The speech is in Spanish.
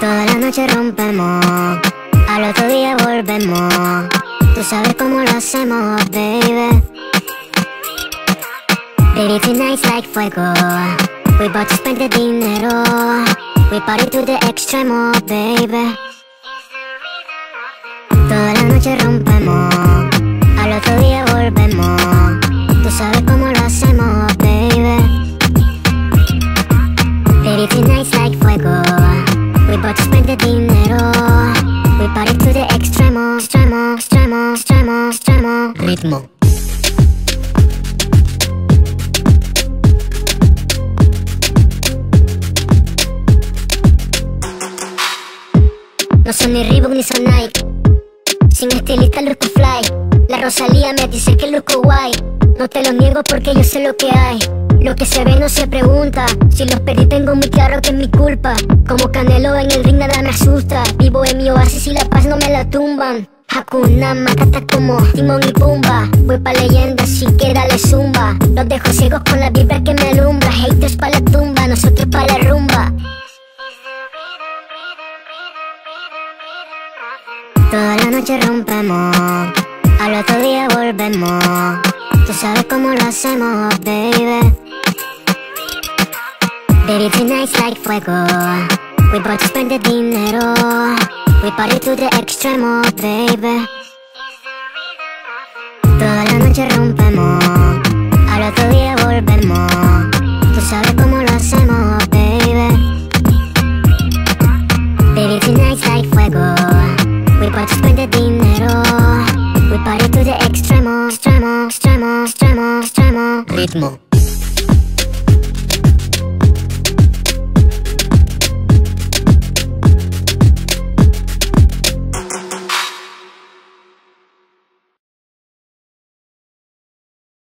Toda la noche rompemos, al otro día volvemos. Tú sabes cómo lo hacemos, baby. Baby, tonight's like fuego. We bout to spend the dinero. We party to the extremo, baby. Noche rompemos, al otro día volvemos. Tú sabes cómo lo hacemos, baby. Baby, tonight's like fuego. We bout to spend the dinero. We party to the extremo, extremo, extremo, extremo, extremo. Ritmo. No son ni Reebok ni son Nike Estilista fly. La Rosalía me dice que luzco guay. No te lo niego porque yo sé lo que hay. Lo que se ve no se pregunta. Si los perdí tengo muy claro que es mi culpa. Como Canelo en el ring nada me asusta. Vivo en mi oasis y la paz no me la tumban. Hakuna Matata como Timón y Pumba. Voy pa' leyenda así que dale zumba. Los dejo ciegos con la vibra que me alumbra Toda la noche rompemos, al otro día volvemos. Tú sabes cómo lo hacemos, baby. Baby, tonight's like fuego. We bout to spend the dinero. We party to the extremo, baby. Toda la noche rompemos, al otro día volvemos. Tú sabes cómo lo hacemos, baby. The extremo, extremo, extremo, extremo, extremo. Ritmo.